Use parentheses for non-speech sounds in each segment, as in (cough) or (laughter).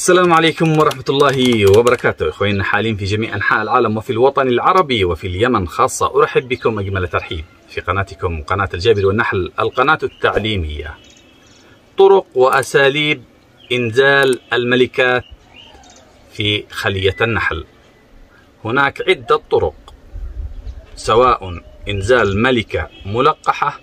السلام عليكم ورحمة الله وبركاته. إخواننا النحالين في جميع أنحاء العالم وفي الوطن العربي وفي اليمن خاصة. أرحب بكم أجمل ترحيب في قناتكم قناة الجابر والنحل القناة التعليمية. طرق وأساليب إنزال الملكات في خلية النحل. هناك عدة طرق سواء إنزال ملكة ملقحة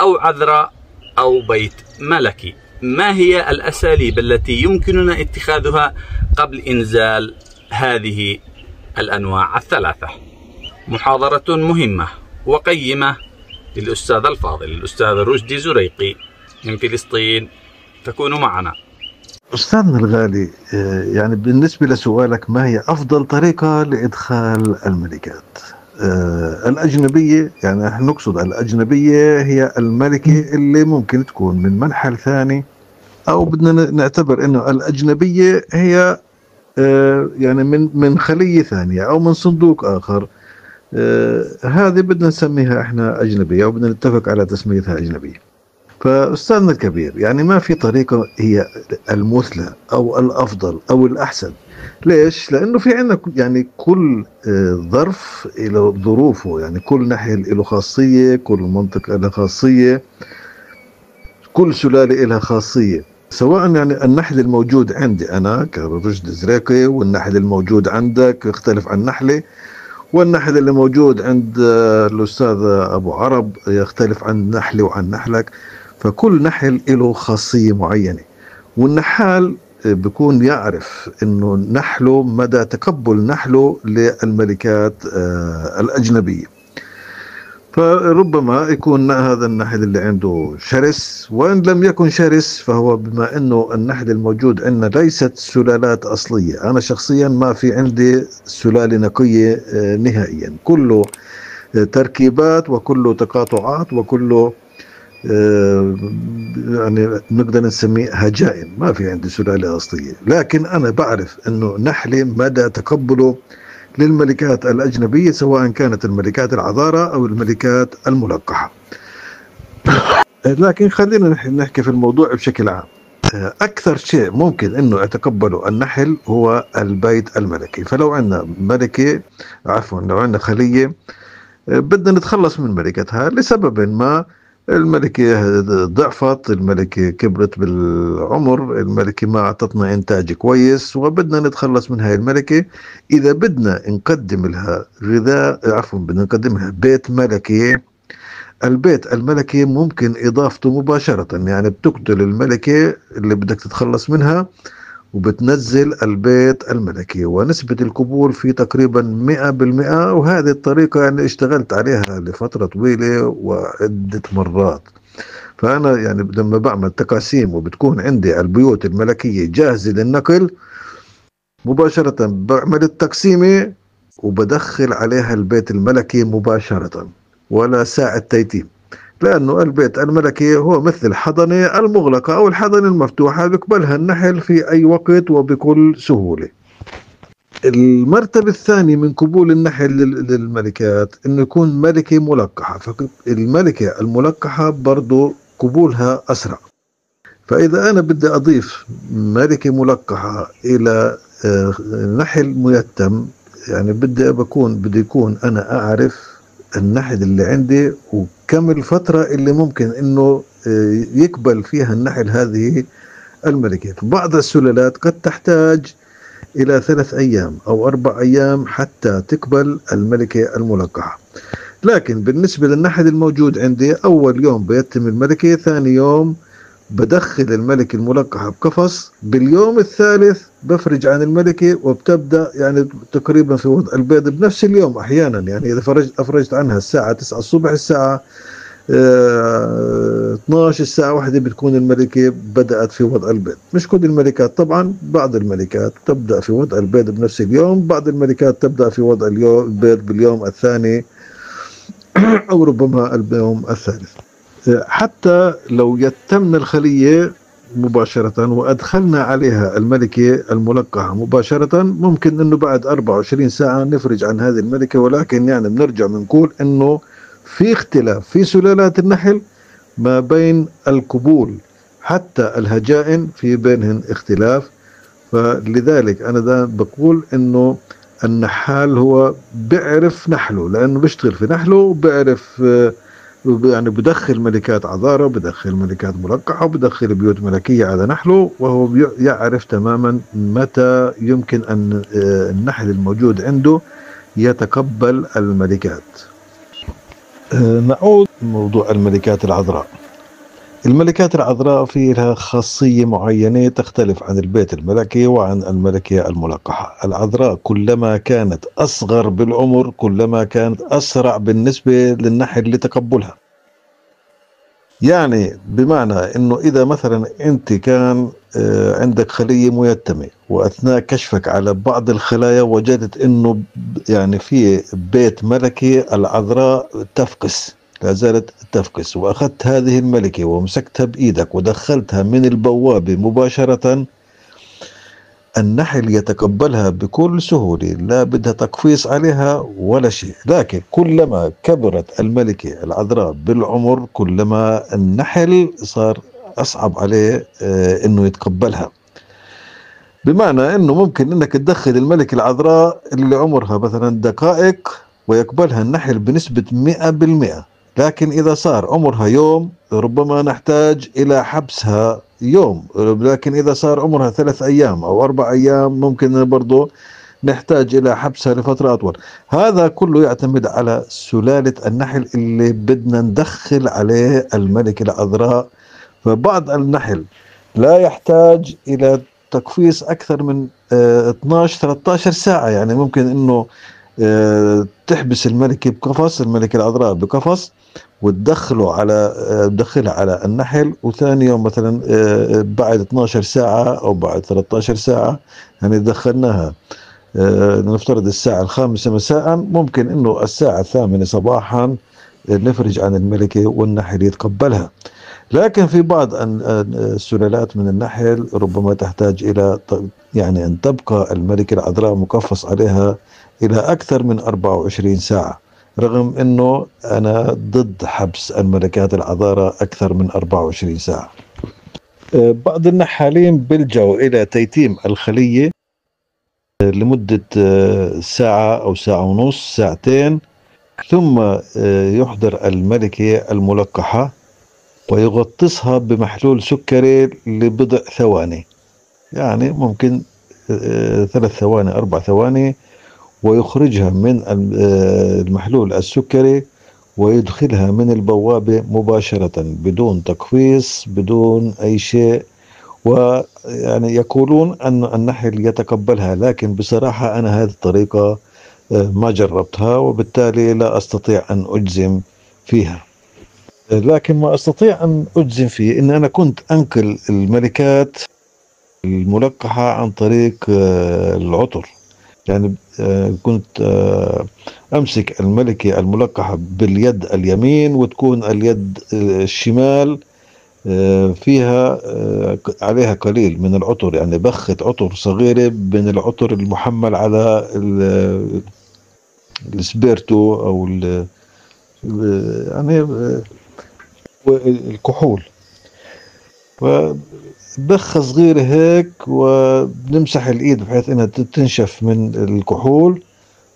أو عذراء أو بيت ملكي. ما هي الأساليب التي يمكننا اتخاذها قبل إنزال هذه الأنواع الثلاثة؟ محاضرة مهمة وقيمة للأستاذ الفاضل الأستاذ رشدي زريقي من فلسطين تكون معنا. أستاذنا الغالي آه، يعني بالنسبة لسؤالك ما هي أفضل طريقة لإدخال الملكات؟ الأجنبية يعني نحن نقصد الأجنبية هي الملكة اللي ممكن تكون من منحل ثاني أو بدنا نعتبر أنه الأجنبية هي آه، يعني من من خلية ثانية أو من صندوق آخر. آه، هذه بدنا نسميها إحنا أجنبية أو بدنا نتفق على تسميتها أجنبية. فأستاذنا الكبير يعني ما في طريقة هي المثلى أو الأفضل أو الأحسن؟ ليش؟ لأنه في عندنا يعني كل آه، ظرف له ظروفه يعني كل ناحية له خاصية كل منطقة لها خاصية كل سلالة لها خاصية. سواء يعني النحل الموجود عندي أنا كرشد زريقي والنحل الموجود عندك يختلف عن نحلي والنحل اللي موجود عند آه، الأستاذ أبو عرب يختلف عن نحلي وعن نحلك. فكل نحل له خاصية معينة. والنحال بيكون يعرف إنه نحله مدى تقبل نحله للملكات آه، الأجنبية. فربما يكون هذا النحل اللي عنده شرس وإن لم يكن شرس فهو بما إنه النحل الموجود عندنا ليست سلالات أصلية. أنا شخصيا ما في عندي سلالة نقية آه، نهائيا. كله آه، تركيبات وكله تقاطعات وكله يعني نقدر نسميه هجائن ما في عندي سلالة أصلية. لكن أنا بعرف أنه نحلي مدى تقبله للملكات الأجنبية سواء كانت الملكات العذارى أو الملكات الملقحة. لكن خلينا نحكي في الموضوع بشكل عام. آه، أكثر شيء ممكن أنه يتقبله النحل هو البيت الملكي. فلو عندنا ملكة عفوا لو عندنا خلية آه، بدنا نتخلص من ملكتها لسبب ما الملكة ضعفت الملكة كبرت بالعمر الملكة ما أعطتنا إنتاج كويس وبدنا نتخلص من هاي الملكة إذا بدنا نقدم لها غذاء عفوا بدنا نقدم لها بيت ملكي. البيت الملكي ممكن إضافته مباشرة يعني بتقتل الملكة اللي بدك تتخلص منها. وبتنزل البيت الملكي. ونسبة القبول فيه تقريبا مئة بالمئة وهذه الطريقة يعني اشتغلت عليها لفترة طويلة وعدة مرات. فأنا يعني لما بعمل تقاسيم وبتكون عندي البيوت الملكية جاهزة للنقل مباشرة بعمل التقسيمة وبدخل عليها البيت الملكي مباشرة ولا ساعة تيتيم. لأنه البيت الملكي هو مثل الحضنة المغلقة أو الحضنة المفتوحة بيقبلها النحل في أي وقت وبكل سهولة. المرتبة الثانية من قبول النحل للملكات إنه يكون ملكة ملقحة. فالملكة الملقحة برضو قبولها أسرع. فإذا أنا بدي أضيف ملكة ملقحة إلى آه، نحل ميتم يعني بدي بكون بدي يكون أنا أعرف النحل اللي عندي وكم الفترة اللي ممكن إنه آه، يقبل فيها النحل هذه الملكات بعض السلالات قد تحتاج إلى ثلاث أيام أو أربع أيام حتى تقبل الملكة الملقحة. لكن بالنسبة للنحل الموجود عندي أول يوم بيتم الملكة ثاني يوم بدخل الملكة الملقحة بقفص باليوم الثالث بفرج عن الملكة وبتبدأ يعني تقريبا في وضع البيض بنفس اليوم أحيانا. يعني إذا فرجت أفرجت عنها الساعة 9 الصبح الساعة آه 12 الساعة واحدة بتكون الملكة بدأت في وضع البيض. مش كل الملكات طبعا بعض الملكات تبدأ في وضع البيض بنفس اليوم بعض الملكات تبدأ في وضع البيض باليوم الثاني أو ربما اليوم الثالث. حتى لو يتمنا الخلية مباشرة وأدخلنا عليها الملكة الملقحة مباشرة ممكن أنه بعد 24 ساعة نفرج عن هذه الملكة ولكن يعني بنرجع بنقول أنه في اختلاف في سلالات النحل ما بين القبول حتى الهجائن في بينهن اختلاف. فلذلك أنا ده بقول إنه النحال هو بيعرف نحله لأنه بيشتغل في نحله وبيعرف آه، يعني بدخل ملكات عذارة بدخل ملكات ملقحة بدخل بيوت ملكية على نحله وهو يعرف تماما متى يمكن أن آه، النحل الموجود عنده يتقبل الملكات. آه، نعود موضوع الملكات العذراء. الملكات العذراء في لها خاصية معينة تختلف عن البيت الملكي وعن الملكة الملقحة. العذراء كلما كانت أصغر بالعمر كلما كانت أسرع بالنسبة للنحل لتقبلها يعني بمعنى إنه إذا مثلا أنت كان آه، عندك خلية ميتمة وأثناء كشفك على بعض الخلايا وجدت إنه يعني في بيت ملكي العذراء تفقس. لا زالت تفقس وأخذت هذه الملكة ومسكتها بإيدك ودخلتها من البوابة مباشرة. النحل يتقبلها بكل سهولة لا بدها تقفيص عليها ولا شيء. لكن كلما كبرت الملكة العذراء بالعمر كلما النحل صار أصعب عليه آه، أنه يتقبلها. بمعنى أنه ممكن أنك تدخل الملكة العذراء اللي عمرها مثلا دقائق ويقبلها النحل بنسبة مئة بالمئة. لكن إذا صار عمرها يوم ربما نحتاج إلى حبسها يوم. لكن إذا صار عمرها ثلاث أيام أو أربع أيام ممكن برضو نحتاج إلى حبسها لفترة أطول. هذا كله يعتمد على سلالة النحل اللي بدنا ندخل عليه الملكة العذراء فبعض النحل لا يحتاج إلى تقفيص أكثر من 12 آه، 13 ساعة. يعني ممكن إنه آه، تحبس الملكة بقفص الملكة العذراء بقفص وتدخله على تدخلها على النحل وثاني يوم مثلا آه، بعد 12 ساعة أو بعد 13 ساعة يعني دخلناها. آه، نفترض الساعة الخامسة مساء ممكن إنه الساعة الثامنة صباحا نفرج عن الملكة والنحل يتقبلها. لكن في بعض السلالات من النحل ربما تحتاج إلى يعني أن تبقى الملكة العذراء مقفص عليها إلى أكثر من 24 ساعة رغم أنه أنا ضد حبس الملكات العذارى أكثر من 24 ساعة. أه، بعض النحالين بيلجأوا إلى تيتيم الخلية أه، لمدة أه، ساعة أو ساعة ونص ساعتين ثم يحضر الملكة الملقحة ويغطسها بمحلول سكري لبضع ثواني. يعني ممكن ثلاث ثواني أربع ثواني ويخرجها من آه، المحلول السكري ويدخلها من البوابة مباشرة بدون تقفيص بدون أي شيء. ويعني يقولون أن النحل يتقبلها لكن بصراحة أنا هذه الطريقة آه، ما جربتها وبالتالي لا أستطيع أن أجزم فيها. لكن ما أستطيع أن أجزم فيه أن أنا كنت أنقل الملكات الملقحة عن طريق آه، العطر. يعني آه، كنت آه، أمسك الملكة الملقحة باليد اليمين وتكون اليد الشمال آه، فيها عليها قليل من العطر يعني بخة عطر صغيرة من العطر المحمل على السبيرتو أو يعني الكحول. بخة صغيرة هيك وبنمسح الإيد بحيث إنها تنشف من الكحول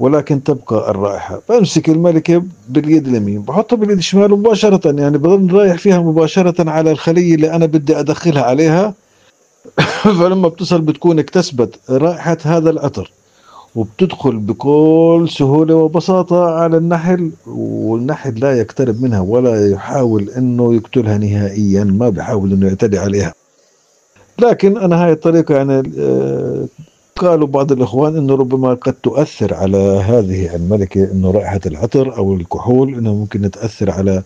ولكن تبقى الرائحة. بمسك الملكة باليد اليمين. بحطها باليد الشمال مباشرة يعني بظل رايح فيها مباشرة على الخلية اللي أنا بدي أدخلها عليها. (coughs) فلما بتصل بتكون اكتسبت رائحة هذا العطر وبتدخل بكل سهولة وبساطة على النحل والنحل لا يقترب منها ولا يحاول إنه يقتلها نهائيا ما بيحاول إنه يعتدي عليها. لكن أنا هاي الطريقة يعني آه، قالوا بعض الإخوان إنه ربما قد تؤثر على هذه الملكة إنه رائحة العطر أو الكحول إنه ممكن تأثر على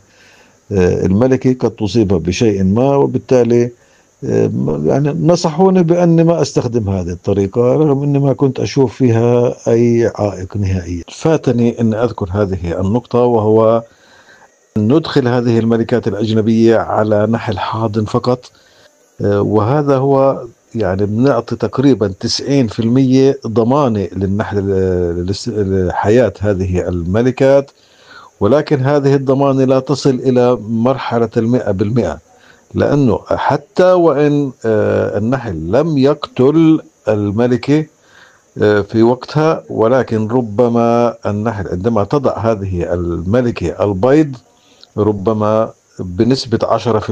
آه، الملكة قد تصيبها بشيء ما وبالتالي آه، يعني نصحوني بأني ما أستخدم هذه الطريقة رغم إني ما كنت أشوف فيها أي عائق نهائيا. فاتني إن أذكر هذه النقطة وهو ندخل هذه الملكات الأجنبية على نحل حاضن فقط. وهذا هو يعني بنعطي تقريبا 90% ضمانة للنحل لحياة هذه الملكات ولكن هذه الضمانة لا تصل إلى مرحلة المئة بالمئة لأنه حتى وإن آه، النحل لم يقتل الملكة آه، في وقتها ولكن ربما النحل عندما تضع هذه الملكة البيض ربما بنسبة 10%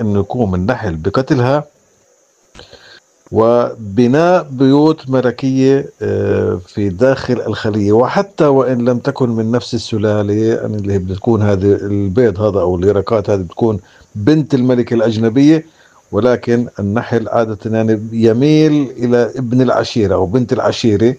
إنه يقوم النحل بقتلها وبناء بيوت ملكية آه، في داخل الخلية. وحتى وإن لم تكن من نفس السلالة يعني اللي بتكون هذه البيض هذا أو اليرقات هذه بتكون بنت الملكة الأجنبية. ولكن النحل عادة يعني يميل إلى ابن العشيرة أو بنت العشيرة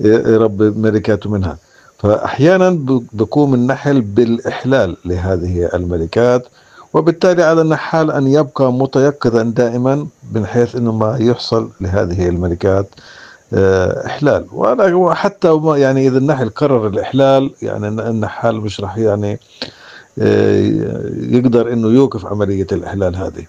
يربي ملكاته منها. فأحيانا بقوم النحل بالإحلال لهذه الملكات وبالتالي على النحال أن يبقى متيقظا دائما من حيث أنه ما يحصل لهذه الملكات آه، إحلال. وحتى يعني إذا النحل قرر الإحلال يعني النحال مش راح يعني آه، يقدر أنه يوقف عملية الإحلال هذه.